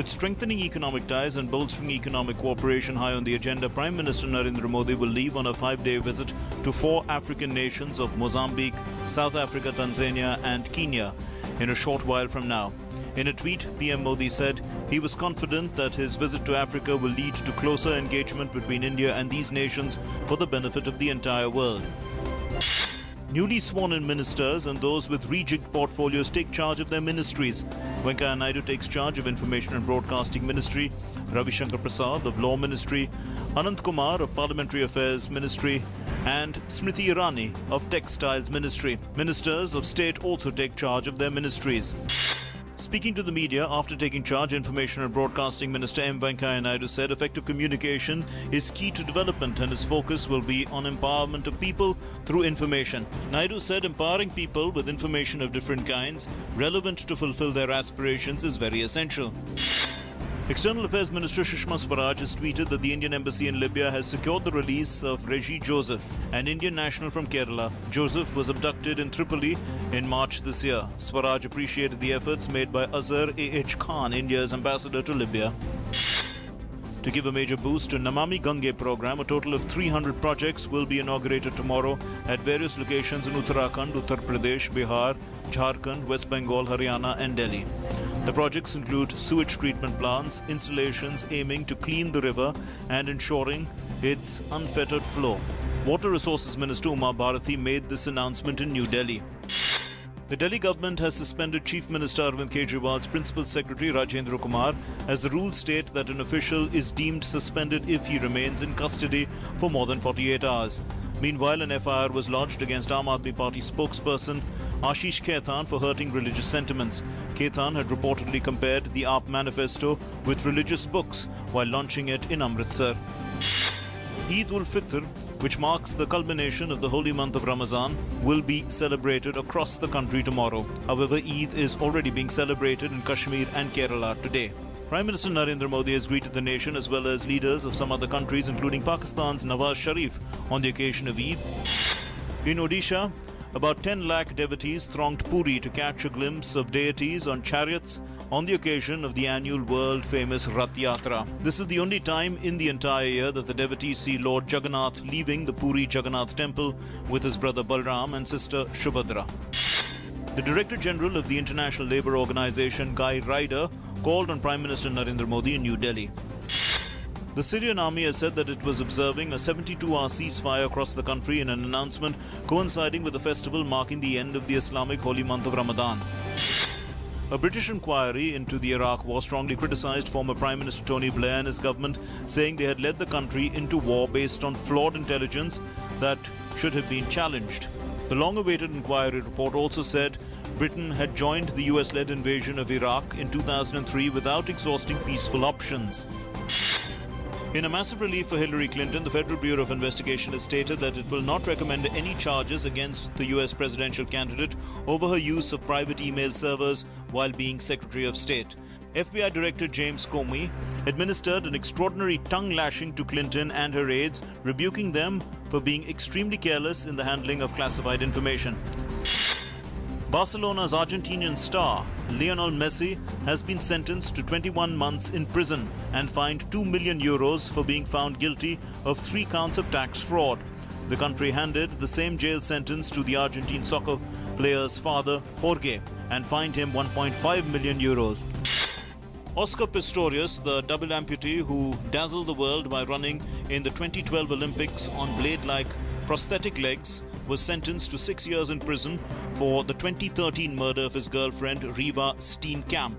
With strengthening economic ties and bolstering economic cooperation high on the agenda, Prime Minister Narendra Modi will leave on a five day visit to four African nations of Mozambique, South Africa, Tanzania, and Kenya in a short while from now. In a tweet, PM Modi said he was confident that his visit to Africa will lead to closer engagement between India and these nations for the benefit of the entire world. Newly sworn in ministers and those with rejigged portfolios take charge of their ministries. Venkaiah Naidu takes charge of Information and Broadcasting Ministry, Ravi Shankar Prasad of Law Ministry, Anant Kumar of Parliamentary Affairs Ministry, and Smriti Irani of Textiles Ministry. Ministers of State also take charge of their ministries. Speaking to the media after taking charge, Information and Broadcasting Minister M. Venkaiah Naidu said effective communication is key to development and his focus will be on empowerment of people through information. Naidu said empowering people with information of different kinds relevant to fulfill their aspirations is very essential. External Affairs Minister Sushma Swaraj has tweeted that the Indian Embassy in Libya has secured the release of Reji Joseph, an Indian national from Kerala. Joseph was abducted in Tripoli in March this year. Swaraj appreciated the efforts made by Azhar A.H. Khan, India's ambassador to Libya. To give a major boost to Namami Gange program, a total of 300 projects will be inaugurated tomorrow at various locations in Uttarakhand, Uttar Pradesh, Bihar, Jharkhand, West Bengal, Haryana, and Delhi. The projects include sewage treatment plants, installations aiming to clean the river and ensuring its unfettered flow. Water Resources Minister Uma Bharati made this announcement in New Delhi. The Delhi government has suspended Chief Minister Arvind Kejriwal's Principal Secretary Rajendra Kumar as the rules state that an official is deemed suspended if he remains in custody for more than 48 hours. Meanwhile, an FIR was lodged against Aam Aadmi Party spokesperson Ashish Khaitan for hurting religious sentiments. Khaitan had reportedly compared the AAP manifesto with religious books while launching it in Amritsar. Eid ul Fitr, which marks the culmination of the holy month of Ramadan, will be celebrated across the country tomorrow. However, Eid is already being celebrated in Kashmir and Kerala today. Prime Minister Narendra Modi has greeted the nation as well as leaders of some other countries, including Pakistan's Nawaz Sharif, on the occasion of Eid. In Odisha, about 10 lakh devotees thronged Puri to catch a glimpse of deities on chariots on the occasion of the annual world famous Rath Yatra. This is the only time in the entire year that the devotees see Lord Jagannath leaving the Puri Jagannath temple with his brother Balram and sister Shubhadra. The Director General of the International Labour Organization, Guy Ryder, called on Prime Minister Narendra Modi in New Delhi. The Syrian army has said that it was observing a 72 hour ceasefire across the country in an announcement coinciding with the festival marking the end of the Islamic holy month of Ramadan. A British inquiry into the Iraq war strongly criticized former Prime Minister Tony Blair and his government, saying they had led the country into war based on flawed intelligence that should have been challenged. The long awaited inquiry report also said Britain had joined the US led invasion of Iraq in 2003 without exhausting peaceful options. In a massive relief for Hillary Clinton, the Federal Bureau of Investigation has stated that it will not recommend any charges against the US presidential candidate over her use of private email servers while being Secretary of State. FBI Director James Comey administered an extraordinary tongue lashing to Clinton and her aides, rebuking them for being extremely careless in the handling of classified information. Barcelona's Argentinian star, Lionel Messi, has been sentenced to 21 months in prison and fined 2 million euros for being found guilty of three counts of tax fraud. The country handed the same jail sentence to the Argentine soccer player's father, Jorge, and fined him 1.5 million euros. Oscar Pistorius, the double amputee who dazzled the world by running in the 2012 Olympics on blade like prosthetic legs, was sentenced to six years in prison for the 2013 murder of his girlfriend Reeva Steenkamp.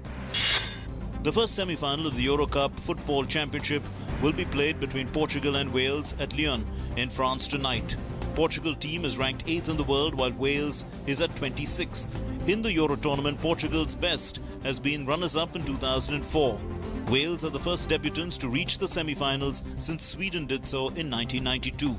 The first semi final of the Eurocup Football Championship will be played between Portugal and Wales at Lyon in France tonight. Portugal team is ranked 8th in the world while Wales is at 26th. In the Euro tournament, Portugal's best has been runners-up in 2004. Wales are the first debutants to reach the semi-finals since Sweden did so in 1992.